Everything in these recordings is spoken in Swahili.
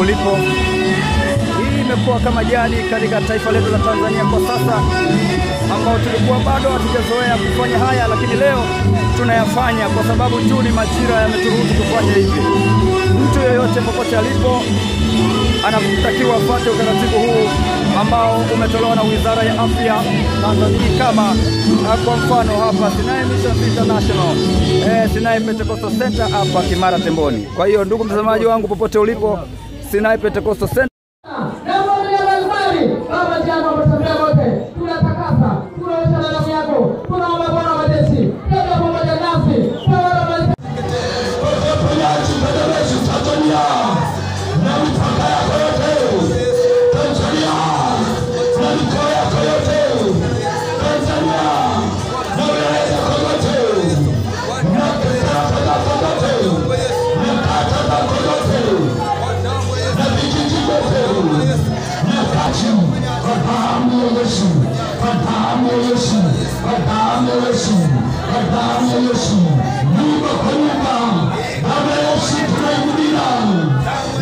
ulipo. Hii imekuwa kama jadi katika taifa letu la Tanzania kwa sasa, ambao tulikuwa bado hatujazoea kufanya haya, lakini leo tunayafanya kwa sababu tu ni majira yameturuhusu kufanya hivi. Mtu yeyote popote alipo anatakiwa afuate utaratibu huu ambao umetolewa na Wizara ya Afya Tanzania, kama uh, kwa mfano hapa Sinai Mission International eh, Sinai Pentecostal Center hapa Kimara Temboni. Kwa hiyo ndugu mtazamaji wangu popote ulipo, Sinai Pentecostal Center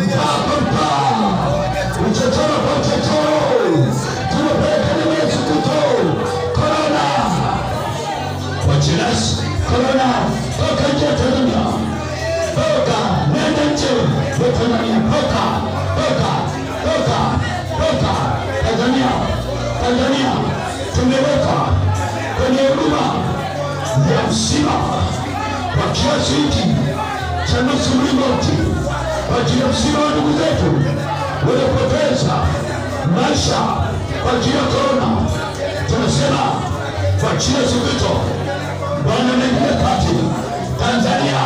mpaka mpaka uchochoro kwa uchochoro tunapeleka damu ya Yesu kuto korona kwa jina la Yesu korona toka nje ya Tanzania toka nenda nje ya Tanzania toka toka toka Tanzania tumeweka kwenye huduma ya msiba kwa kiasi hiki cha nusu mlingoti kwa ajili ya msiba wa ndugu zetu waliopoteza maisha kwa ajili ya korona. Tunasema kwa ajili ya Yesu Bwana naingia kati Tanzania.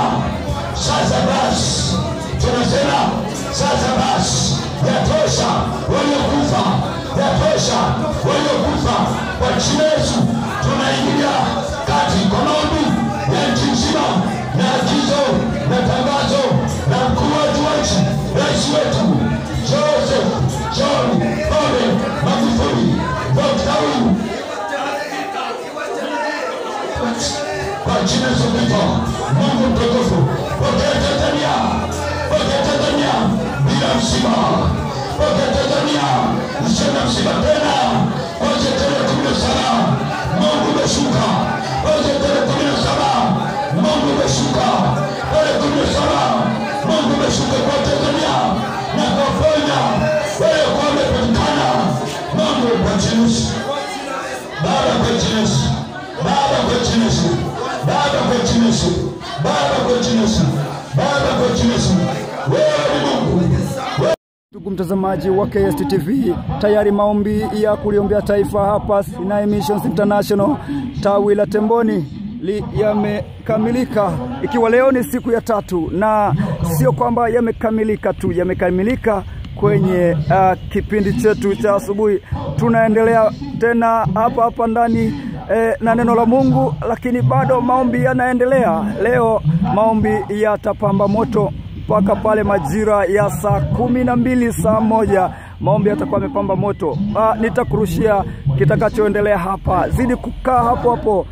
Sasa basi, tunasema sasa basi, yatosha waliokufa, yatosha waliokufa. Kwa jina Yesu Tunaingia kati kwa maombi ya nchi nzima na agizo na tangazo na mkuu wetu wa nchi, rais wetu Joseph John Pombe Magufuli, dokta huyu kwa jina Yesu Kristo, Mungu mtukufu, pokea Tanzania, pokea Tanzania bila msiba, pokea Na msiba tena. Oje tarehe kumi na saba Mungu umeshuka, oje tarehe kumi na saba Mungu umeshuka, tarehe kumi na saba Mungu umeshuka kwa Tanzania. Baba kwa jina Yesu. Baba kwa jina Yesu. Baba kwa jina Yesu. Mtazamaji wa KST TV, tayari maombi ya kuliombea taifa hapa Sinai Missions International tawi la Temboni li- yamekamilika, ikiwa leo ni siku ya tatu, na sio kwamba yamekamilika tu, yamekamilika kwenye uh, kipindi chetu cha asubuhi. Tunaendelea tena hapa hapa ndani eh, na neno la Mungu, lakini bado maombi yanaendelea. Leo maombi yatapamba moto mpaka pale majira ya saa kumi na mbili saa moja maombi yatakuwa amepamba moto. Ah, nitakurushia kitakachoendelea hapa. Zidi kukaa hapo hapo